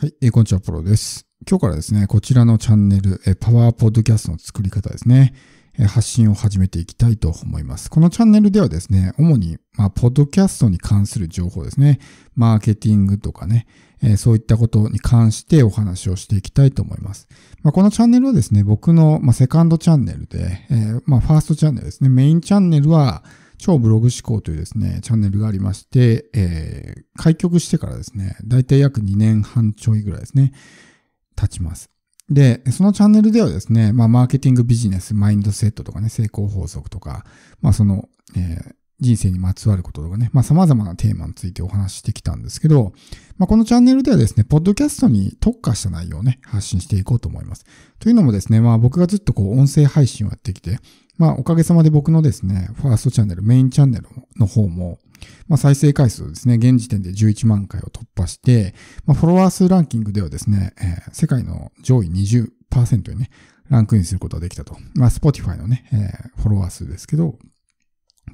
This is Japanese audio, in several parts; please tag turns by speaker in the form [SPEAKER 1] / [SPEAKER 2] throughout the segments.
[SPEAKER 1] はい、えー、こんにちは、ポロです。今日からですね、こちらのチャンネル、えー、パワーポッドキャストの作り方ですね、えー、発信を始めていきたいと思います。このチャンネルではですね、主に、まあ、ポッドキャストに関する情報ですね、マーケティングとかね、え、そういったことに関してお話をしていきたいと思います。まあ、このチャンネルはですね、僕の、まあ、セカンドチャンネルで、え、まあ、ファーストチャンネルですね、メインチャンネルは、超ブログ思考というですね、チャンネルがありまして、えー、開局してからですね、だいたい約2年半ちょいぐらいですね、経ちます。で、そのチャンネルではですね、まあ、マーケティングビジネス、マインドセットとかね、成功法則とか、まあ、その、えー、人生にまつわることとかね、まあ様々なテーマについてお話ししてきたんですけど、まあこのチャンネルではですね、ポッドキャストに特化した内容をね、発信していこうと思います。というのもですね、まあ僕がずっとこう音声配信をやってきて、まあ、おかげさまで僕のですね、ファーストチャンネル、メインチャンネルの方も、まあ、再生回数ですね、現時点で11万回を突破して、まあ、フォロワー数ランキングではですね、えー、世界の上位20%にね、ランクインすることができたと。まあ、Spotify のね、えー、フォロワー数ですけど、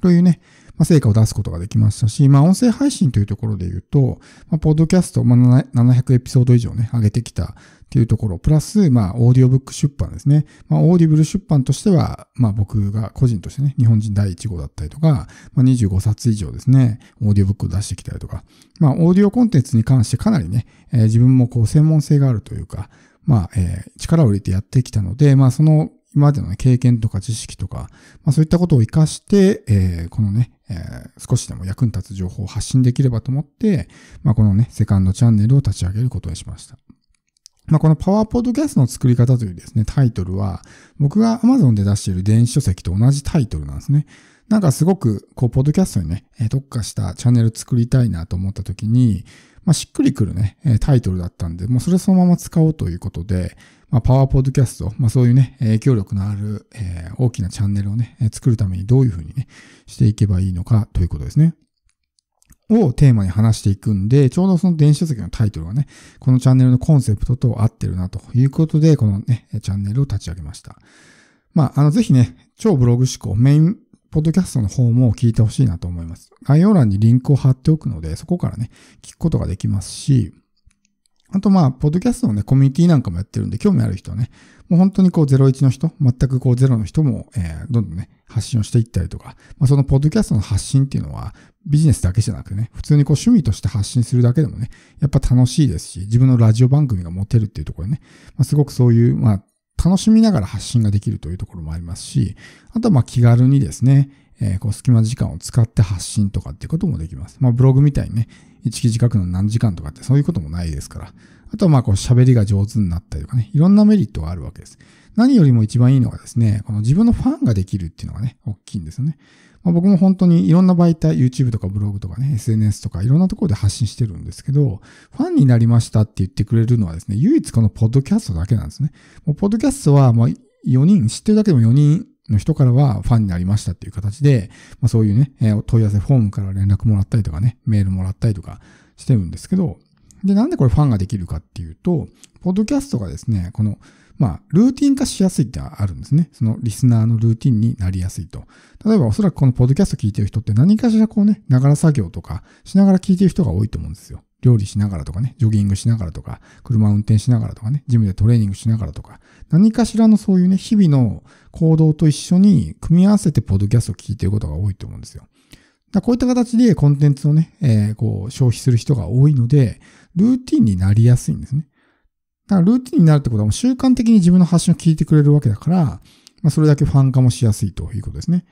[SPEAKER 1] というね、まあ、成果を出すことができましたし、まあ、音声配信というところで言うと、まあ、ポッドキャスト、まあ、700エピソード以上ね、上げてきたっていうところ、プラス、まあ、オーディオブック出版ですね。まあ、 Audible 出版としては、まあ、僕が個人としてね、日本人第1号だったりとか、まあ、25冊以上ですね、オーディオブックを出してきたりとか、まあ、オーディオコンテンツに関してかなりね、えー、自分もこう、専門性があるというか、まあ、えー、力を入れてやってきたので、まあ、その今までの、ね、経験とか知識とか、まあ、そういったことを活かして、えー、このね、えー、少しでも役に立つ情報を発信できればと思って、まあ、このね、セカンドチャンネルを立ち上げることにしました。まあ、このパワーポッドキャストの作り方というですね、タイトルは、僕が Amazon で出している電子書籍と同じタイトルなんですね。なんかすごく、こう、ポッドキャストにね、特化したチャンネル作りたいなと思った時に、まあ、しっくりくるね、タイトルだったんで、もうそれそのまま使おうということで、まあ、パワーポッドキャスト、まあ、そういうね、影響力のある、えー、大きなチャンネルをね、作るためにどういうふうにね、していけばいいのかということですね。をテーマに話していくんで、ちょうどその電子書籍のタイトルがね、このチャンネルのコンセプトと合ってるなということで、このね、チャンネルを立ち上げました。まあ、あの、ぜひね、超ブログ思考、メインポッドキャストの方も聞いてほしいなと思います。概要欄にリンクを貼っておくので、そこからね、聞くことができますし、あとまあ、ポッドキャストのね、コミュニティなんかもやってるんで、興味ある人はね、もう本当にこう01の人、全くこう0の人も、えー、どんどんね、発信をしていったりとか、まあ、そのポッドキャストの発信っていうのは、ビジネスだけじゃなくてね、普通にこう趣味として発信するだけでもね、やっぱ楽しいですし、自分のラジオ番組が持てるっていうところでね、まあ、すごくそういう、まあ、楽しみながら発信ができるというところもありますし、あとはまあ気軽にですね、えー、こう隙間時間を使って発信とかっていうこともできます。まあブログみたいにね、1記事書くの何時間とかってそういうこともないですから。あとはまあこう喋りが上手になったりとかね、いろんなメリットがあるわけです。何よりも一番いいのがですね、この自分のファンができるっていうのがね、大きいんですよね。まあ、僕も本当にいろんな媒体、YouTube とかブログとかね、SNS とかいろんなところで発信してるんですけど、ファンになりましたって言ってくれるのはですね、唯一このポッドキャストだけなんですね。もうポッドキャストはまあ4人、知ってるだけでも4人の人からはファンになりましたっていう形で、まあ、そういうね、えー、問い合わせフォームから連絡もらったりとかね、メールもらったりとかしてるんですけど、で、なんでこれファンができるかっていうと、ポッドキャストがですね、この、まあ、ルーティン化しやすいってあるんですね。そのリスナーのルーティンになりやすいと。例えばおそらくこのポッドキャスト聞いてる人って何かしらこうね、ながら作業とかしながら聞いてる人が多いと思うんですよ。料理しながらとかね、ジョギングしながらとか、車運転しながらとかね、ジムでトレーニングしながらとか、何かしらのそういうね、日々の行動と一緒に組み合わせてポッドキャストを聞いてることが多いと思うんですよ。だこういった形でコンテンツをね、えー、こう消費する人が多いので、ルーティンになりやすいんですね。だからルーティンになるってことはもう習慣的に自分の発信を聞いてくれるわけだから、まあ、それだけファン化もしやすいということですね。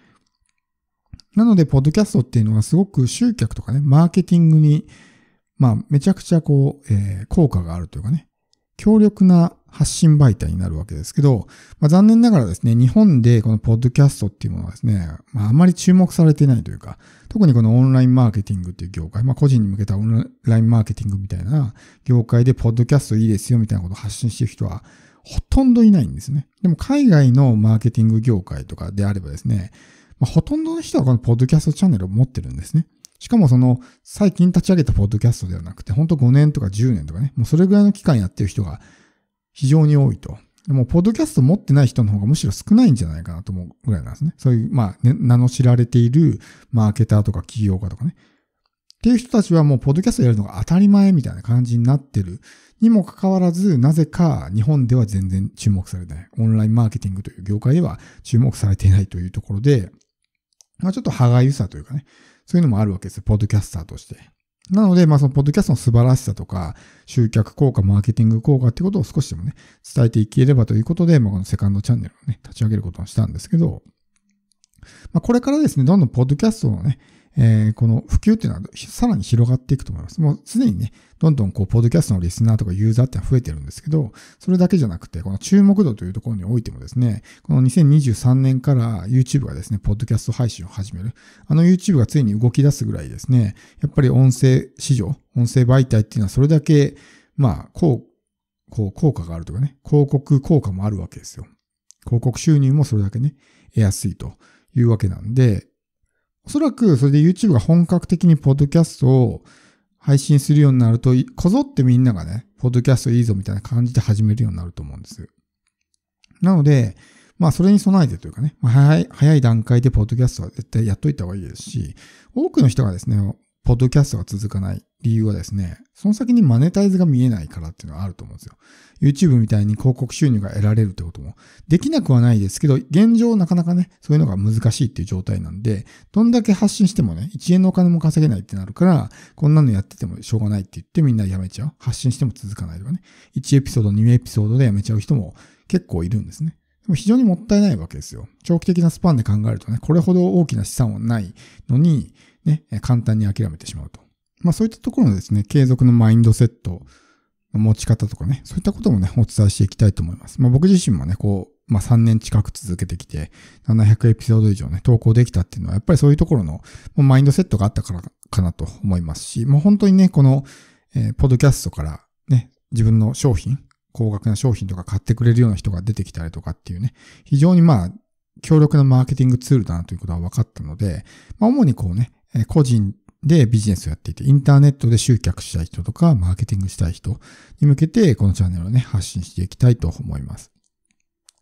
[SPEAKER 1] なので、ポッドキャストっていうのはすごく集客とかね、マーケティングにまあ、めちゃくちゃこう、えー、効果があるというかね、強力な発信媒体になるわけですけど、まあ、残念ながらですね、日本でこのポッドキャストっていうものはですね、まあ、あまり注目されてないというか、特にこのオンラインマーケティングっていう業界、まあ、個人に向けたオンラインマーケティングみたいな業界でポッドキャストいいですよみたいなことを発信してる人はほとんどいないんですね。でも海外のマーケティング業界とかであればですね、まあ、ほとんどの人はこのポッドキャストチャンネルを持ってるんですね。しかもその、最近立ち上げたポッドキャストではなくて、ほんと5年とか10年とかね、もうそれぐらいの期間やってる人が非常に多いと。でも、ポッドキャスト持ってない人の方がむしろ少ないんじゃないかなと思うぐらいなんですね。そういう、まあ、ね、名の知られているマーケターとか起業家とかね。っていう人たちはもうポッドキャストやるのが当たり前みたいな感じになってるにもかかわらず、なぜか日本では全然注目されてない。オンラインマーケティングという業界では注目されていないというところで、まあちょっと歯がゆさというかね、そういうのもあるわけですよ。ポッドキャスターとして。なので、まあそのポッドキャストの素晴らしさとか、集客効果、マーケティング効果っていうことを少しでもね、伝えていければということで、まあこのセカンドチャンネルをね、立ち上げることをしたんですけど、まあこれからですね、どんどんポッドキャストのね、えー、この普及っていうのはさらに広がっていくと思います。もうすでにね、どんどんこう、ポッドキャストのリスナーとかユーザーってのは増えてるんですけど、それだけじゃなくて、この注目度というところにおいてもですね、この2023年から YouTube がですね、ポッドキャスト配信を始める。あの YouTube がついに動き出すぐらいですね、やっぱり音声市場、音声媒体っていうのはそれだけ、まあ、こう、こう、効果があるとかね、広告効果もあるわけですよ。広告収入もそれだけね、得やすいというわけなんで、おそらくそれで YouTube が本格的にポッドキャストを配信するようになると、こぞってみんながね、ポッドキャストいいぞみたいな感じで始めるようになると思うんです。なので、まあそれに備えてというかね、早い、早い段階でポッドキャストは絶対やっといた方がいいですし、多くの人がですね、ポッドキャストが続かない理由はですね、その先にマネタイズが見えないからっていうのはあると思うんですよ。YouTube みたいに広告収入が得られるってこともできなくはないですけど、現状なかなかね、そういうのが難しいっていう状態なんで、どんだけ発信してもね、1円のお金も稼げないってなるから、こんなのやっててもしょうがないって言ってみんなやめちゃう。発信しても続かないとかね。1エピソード、2エピソードでやめちゃう人も結構いるんですね。でも非常にもったいないわけですよ。長期的なスパンで考えるとね、これほど大きな資産はないのに、ね、簡単に諦めてしまうと。まあそういったところのですね、継続のマインドセットの持ち方とかね、そういったこともね、お伝えしていきたいと思います。まあ僕自身もね、こう、まあ3年近く続けてきて、700エピソード以上ね、投稿できたっていうのは、やっぱりそういうところのマインドセットがあったからかなと思いますし、もう本当にね、この、えー、ポッドキャストからね、自分の商品、高額な商品とか買ってくれるような人が出てきたりとかっていうね、非常にまあ、強力なマーケティングツールだなということは分かったので、まあ、主にこうね、個人でビジネスをやっていて、インターネットで集客したい人とか、マーケティングしたい人に向けて、このチャンネルをね、発信していきたいと思います。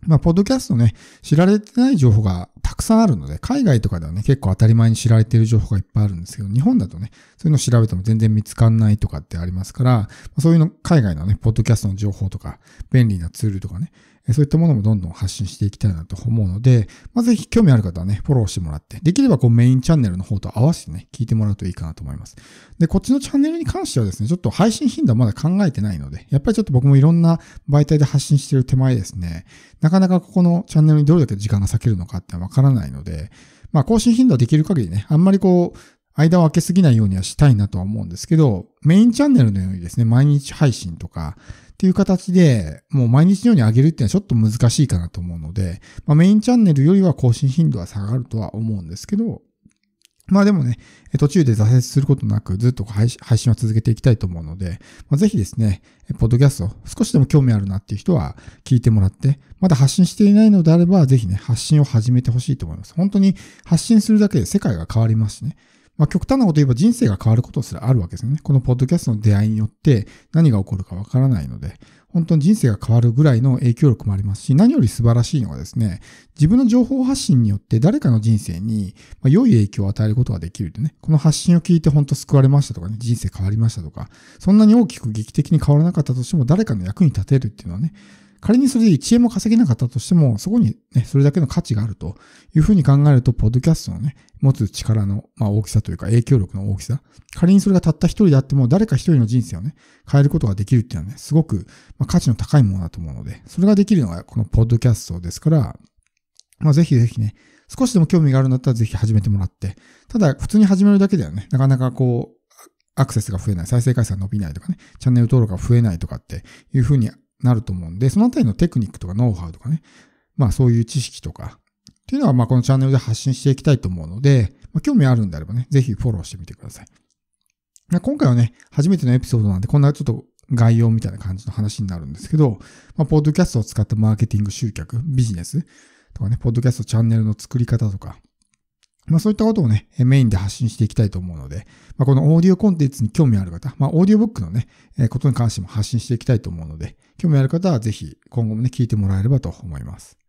[SPEAKER 1] まあ、ポッドキャストね、知られてない情報がたくさんあるので、海外とかではね、結構当たり前に知られている情報がいっぱいあるんですけど、日本だとね、そういうのを調べても全然見つかんないとかってありますから、そういうの、海外のね、ポッドキャストの情報とか、便利なツールとかね、そういったものもどんどん発信していきたいなと思うので、まあ、ぜひ興味ある方はね、フォローしてもらって、できればこうメインチャンネルの方と合わせてね、聞いてもらうといいかなと思います。で、こっちのチャンネルに関してはですね、ちょっと配信頻度はまだ考えてないので、やっぱりちょっと僕もいろんな媒体で発信してる手前ですね、なかなかここのチャンネルにどれだけ時間が割けるのかってわからないので、まあ更新頻度はできる限りね、あんまりこう、間を空けすぎないようにはしたいなとは思うんですけど、メインチャンネルのようにですね、毎日配信とか、っていう形で、もう毎日のように上げるっていうのはちょっと難しいかなと思うので、まあ、メインチャンネルよりは更新頻度は下がるとは思うんですけど、まあでもね、途中で挫折することなくずっと配信を続けていきたいと思うので、まあ、ぜひですね、ポッドキャスト少しでも興味あるなっていう人は聞いてもらって、まだ発信していないのであれば、ぜひね、発信を始めてほしいと思います。本当に発信するだけで世界が変わりますしね。まあ、極端なこと言えば人生が変わることすらあるわけですよね。このポッドキャストの出会いによって何が起こるかわからないので、本当に人生が変わるぐらいの影響力もありますし、何より素晴らしいのはですね、自分の情報発信によって誰かの人生に良い影響を与えることができるとね、この発信を聞いて本当救われましたとかね、人生変わりましたとか、そんなに大きく劇的に変わらなかったとしても誰かの役に立てるっていうのはね、仮にそれで1円も稼げなかったとしても、そこにね、それだけの価値があるというふうに考えると、ポッドキャストのね、持つ力の、まあ、大きさというか影響力の大きさ。仮にそれがたった一人であっても、誰か一人の人生をね、変えることができるっていうのはね、すごく、まあ、価値の高いものだと思うので、それができるのがこのポッドキャストですから、まあ、ぜひぜひね、少しでも興味があるんだったらぜひ始めてもらって、ただ普通に始めるだけではね、なかなかこう、アクセスが増えない、再生回数が伸びないとかね、チャンネル登録が増えないとかっていうふうになると思うんで、そのあたりのテクニックとかノウハウとかね、まあそういう知識とか、っていうのはまあこのチャンネルで発信していきたいと思うので、まあ、興味あるんであればね、ぜひフォローしてみてください。今回はね、初めてのエピソードなんで、こんなちょっと概要みたいな感じの話になるんですけど、まあ、ポッドキャストを使ったマーケティング集客、ビジネスとかね、ポッドキャストチャンネルの作り方とか、まあそういったことをね、メインで発信していきたいと思うので、まあこのオーディオコンテンツに興味ある方、まあオーディオブックのね、えことに関しても発信していきたいと思うので、興味ある方はぜひ今後もね、聞いてもらえればと思います。